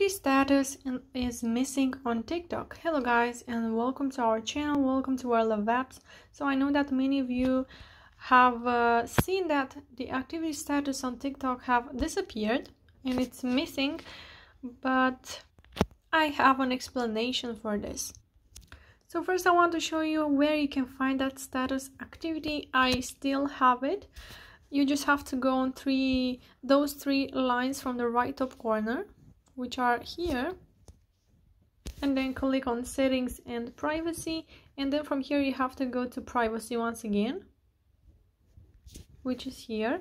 activity status is missing on TikTok. Hello guys and welcome to our channel, welcome to World of Apps. So I know that many of you have uh, seen that the activity status on TikTok have disappeared and it's missing but I have an explanation for this. So first I want to show you where you can find that status activity. I still have it. You just have to go on three those three lines from the right top corner which are here and then click on settings and privacy and then from here you have to go to privacy once again which is here.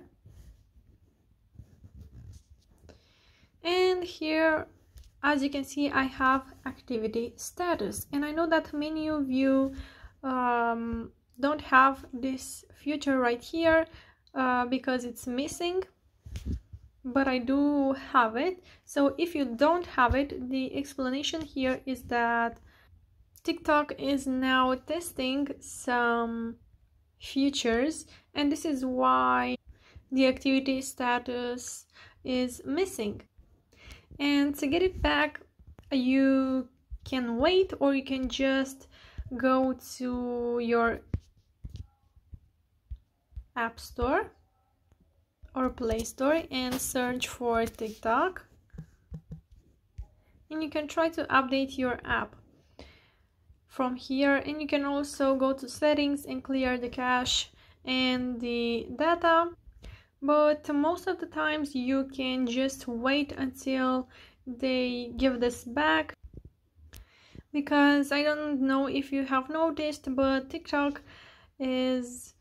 And here as you can see I have activity status and I know that many of you um, don't have this feature right here uh, because it's missing but I do have it. So if you don't have it, the explanation here is that TikTok is now testing some features and this is why the activity status is missing. And to get it back, you can wait or you can just go to your app store or Play Store and search for TikTok. And you can try to update your app from here. And you can also go to settings and clear the cache and the data. But most of the times you can just wait until they give this back. Because I don't know if you have noticed but TikTok is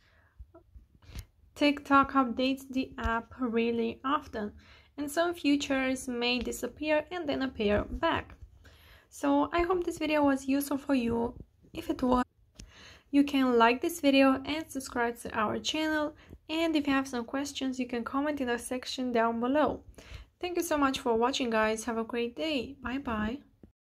TikTok updates the app really often, and some features may disappear and then appear back. So I hope this video was useful for you. If it was, you can like this video and subscribe to our channel. And if you have some questions, you can comment in the section down below. Thank you so much for watching guys. Have a great day. Bye bye.